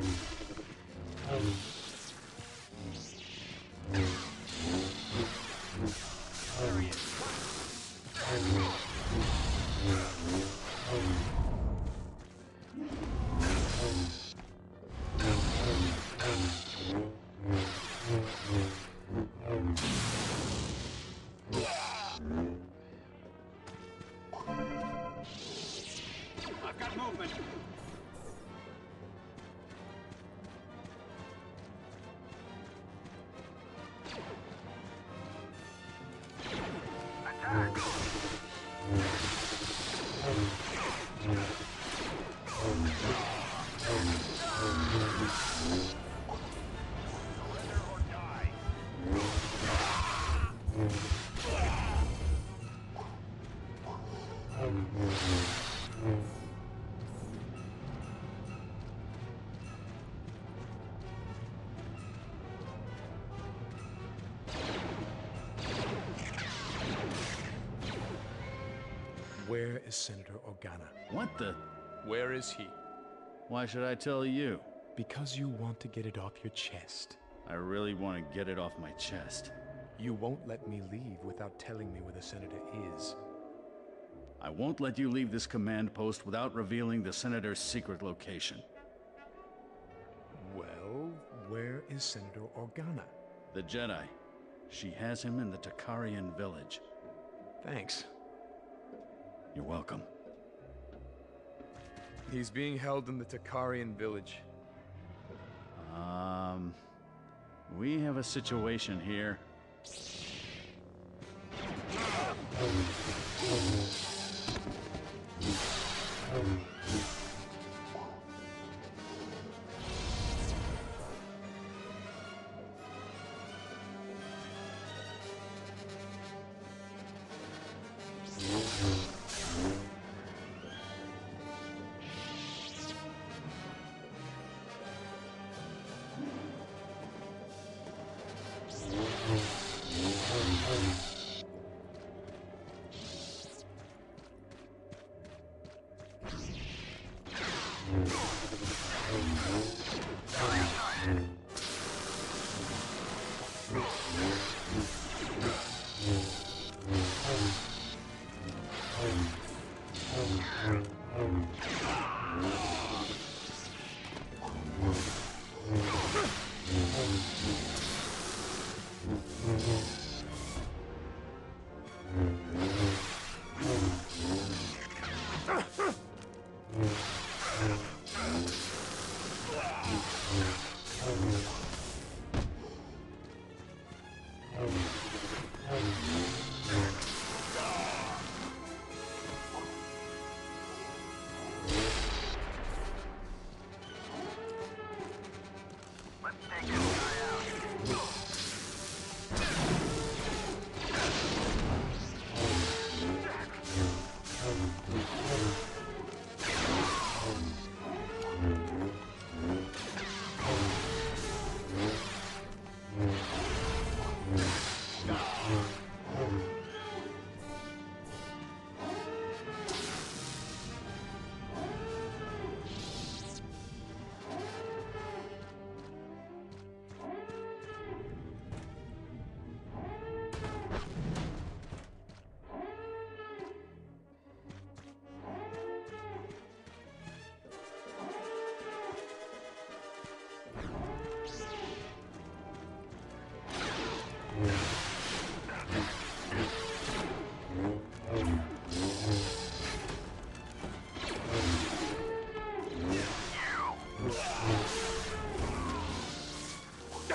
There Where is Senator Organa? What the? Where is he? Why should I tell you? Because you want to get it off your chest. I really want to get it off my chest. You won't let me leave without telling me where the senator is. I won't let you leave this command post without revealing the Senator's secret location. Well, where is Senator Organa? The Jedi. She has him in the Takarian village. Thanks. You're welcome. He's being held in the Takarian village. Um... We have a situation here. Thank you.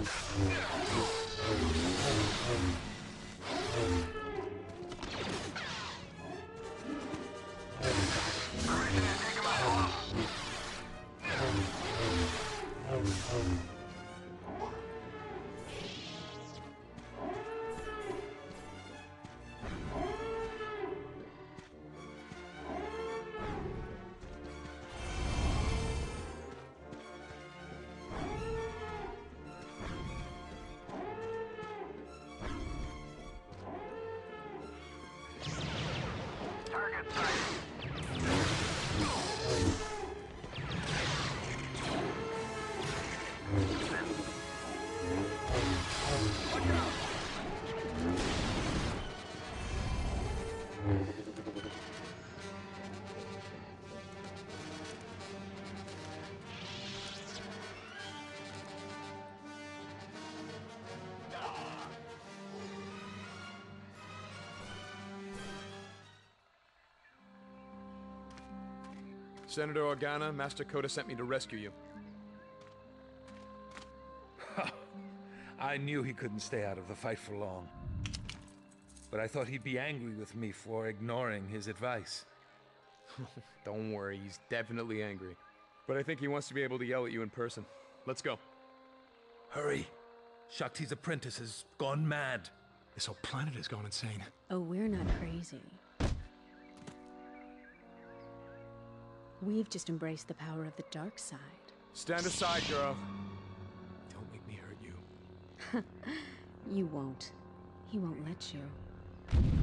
Mm-hmm. Senator Organa, Master Kota sent me to rescue you. I knew he couldn't stay out of the fight for long. But I thought he'd be angry with me for ignoring his advice. Don't worry, he's definitely angry. But I think he wants to be able to yell at you in person. Let's go. Hurry! Shaak Ti's apprentice has gone mad. This whole planet has gone insane. Oh, we're not crazy. We've just embraced the power of the dark side. Stand aside, girl. Don't make me hurt you. You won't. He won't let you.